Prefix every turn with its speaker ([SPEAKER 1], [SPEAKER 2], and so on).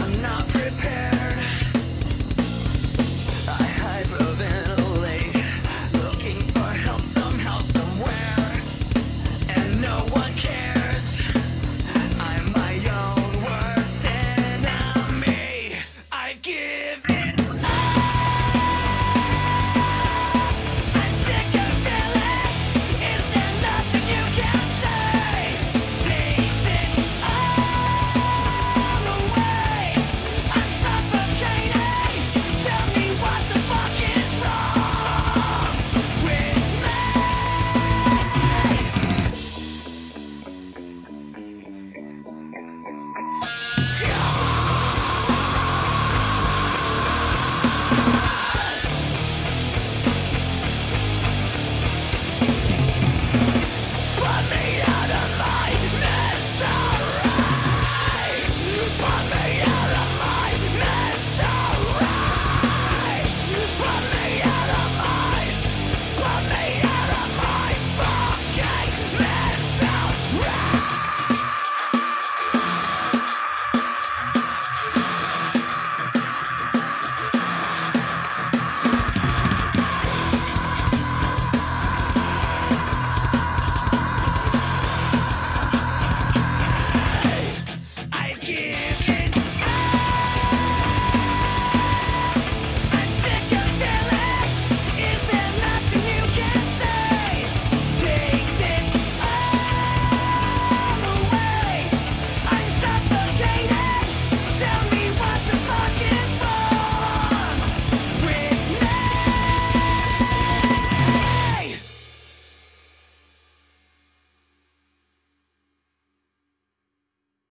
[SPEAKER 1] I'm not prepared.